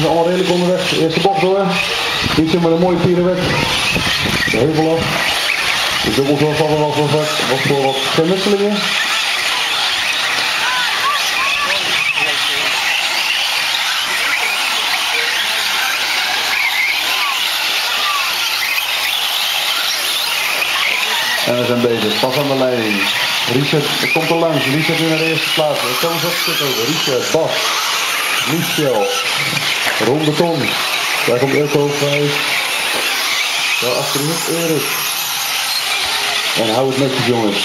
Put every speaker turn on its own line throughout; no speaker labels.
is allemaal redelijk onderweg. De eerste bocht door. Iets met een mooie pirouette. De heuvel af. De dubbelzorg al voor wat, wat voor wat verwisselingen. En we zijn bezig. Pas aan de leiding. Richard, er komt er langs. Richard naar de eerste plaats. Ik kan stuk over. Richard, Bas, Michel, Ron de Ton. Daar komt Ilko vrij. Daar achterin Erik. En hou het netjes jongens.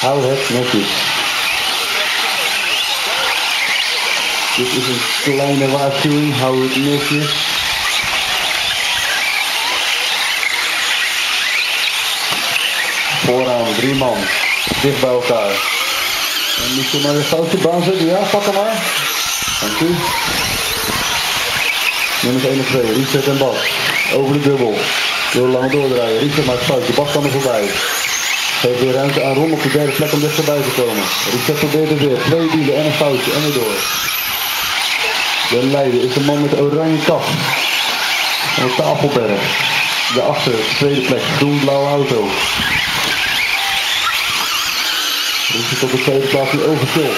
Hou het netjes. Dit is een kleine waarschuwing. Hou het netjes. Vooraan, drie man. Dicht bij elkaar. En moet je maar een foutje baan zetten. Ja, pak hem maar. Dank u. Nummers 1 en 2, Richard en Bas. Over de dubbel. Heel lang doordraaien. Richard maakt foutje. Bas kan er voorbij. Geef weer ruimte aan Ron op de derde plek om dichterbij te komen. Richard probeert het weer. Twee wielen en een foutje. En weer door. De leider is de man met de oranje kap. De Tafelberg. Daarachter, tweede plek. Groen-blauwe auto. Richard op de tweede plaats die overkill.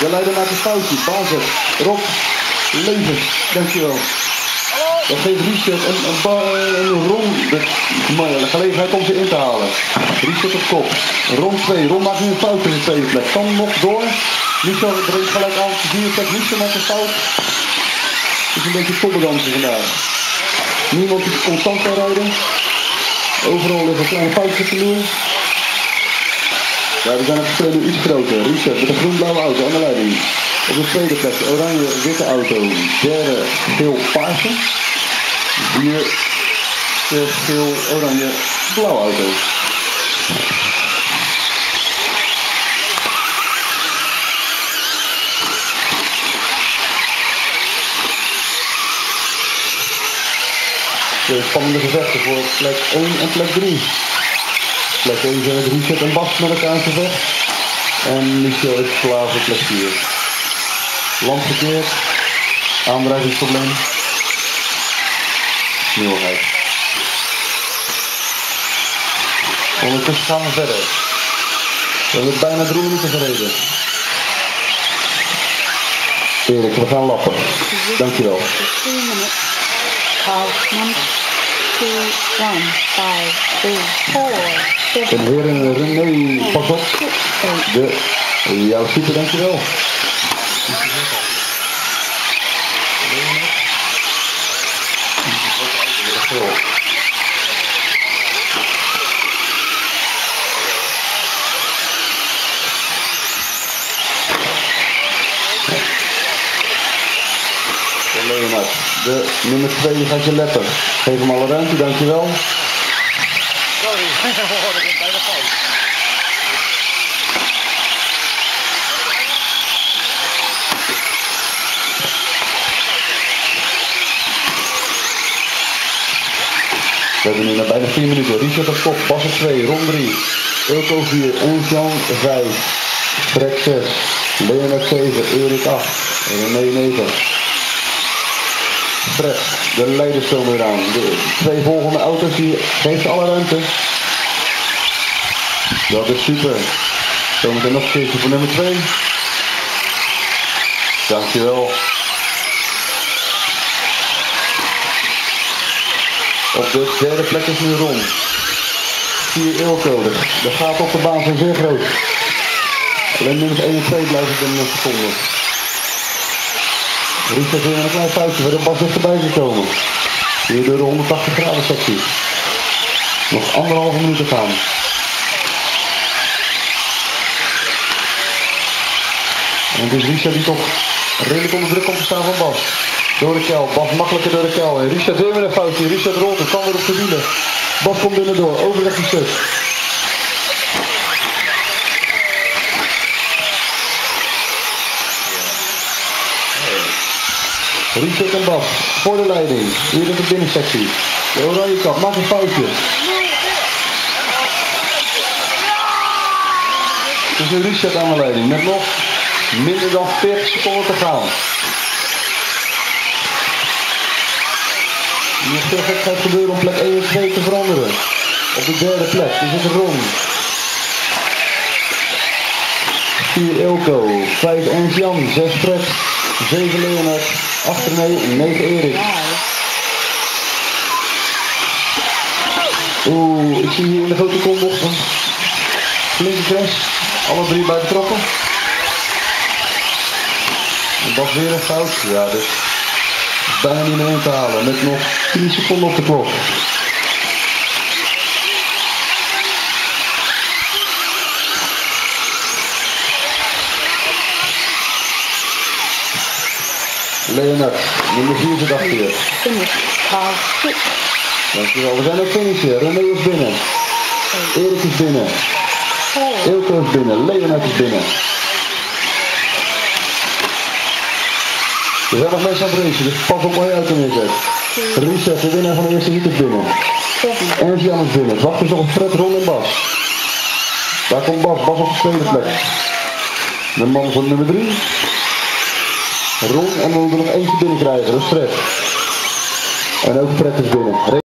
De leider maakt een foutje. Basis. Rob. Leven. Dankjewel. Dat geeft Richard een, een, een Ron de, de gelegenheid om ze in te halen. Richard op kop. Ron 2. Ron maakt nu een fout in de tweede plek. Kan nog door. Richard brengt gelijk aan. De vierde plek. Richard maakt een fout. Het is een beetje toppendansen vandaag. Niemand die constant kan rijden. Overal liggen kleine foutjes te doen. Ja, we zijn verschil nu iets groter. Richard met een groen-blauwe auto aan de leiding. Op de tweede plek oranje-witte auto. Derde geel-paarse. Vier de geel-oranje-blauwe auto. De spannende gevechten voor plek 1 en plek 3. Plek 1 zijn het Richard en Bas met elkaar gevecht. En Michel is klaar voor plek 4. Land verkeerd. Aandrijvingsprobleem. Snelheid. Ondertussen gaan we verder. We hebben bijna drie minuten gereden. Erik, we gaan lappen. Dankjewel.
Two minutes. Two, one, five, three, four, six,
En heren, pas op. De, jouw super, dankjewel. De nummer 2 gaat je letten. Geef hem alle ruimte, dankjewel.
Sorry, dat is bijna fout.
We hebben nu bijna 4 minuten. Richard op kop, Bas op 2, Ron 3, Ilko 4, Jan 5, Greg 6, Leonard 7, Erik 8, René 9. Fred, de leiders komen eraan. De twee volgende auto's, die geeft alle ruimte. Dat is super. Zometeen nog een keertje voor nummer 2. Dankjewel. Op de derde plek is nu Ron. Vier Ilko. De, gaten op de baan zijn zeer groot. Alleen nummers 1 en 2 blijven binnen een seconde. Richard weer een klein foutje waar de Bas dichterbij gekomen. Hier door de 180 graden sectie. Nog anderhalve minuut te gaan. En het is Richard die toch redelijk onder druk komt te staan van Bas. Door de kel, Bas makkelijker door de kel. En Richard weer met een foutje. Richard rolt, het kan weer op de wielen. Bas komt binnen door, overleg die stuk. Reset en Bas, voor de leiding. Hier in de binnensectie. De oranje kap, maak een foutje. Het is een reset aan de leiding, met nog minder dan 40 seconden te gaan. Nog veel gek gaat gebeuren om plek 1 en 2 te veranderen. Op de derde plek is het Ron. 4 Ilko, 5 Ernst Jan, 6 Fred, 7 Leonard, 8 René en 9 Erik. Oeh, ik zie hier in de grote kombocht een flinke crash. Alle drie bij betrokken. En Bas weer een fout. Ja, dus bijna niet meer in te halen. Met nog 10 seconden op de klok. Leonard, nummer 4 zit achter je.
Finish. Paul six.
Dankjewel. We zijn op finishen. René is binnen. Erik is binnen. Ilko is binnen. Leonard is binnen. Er zijn nog mensen aan het dus pas op je auto neerzet. Reset, de winnaar van de eerste heat is binnen. Ernst Jan is binnen. Wacht dus nog op Fred, Ron en Bas. Daar komt Bas. Bas op de tweede plek. De man van nummer 3. Ron en we moeten nog eentje binnenkrijgen. Dat is Fred. En ook is binnen.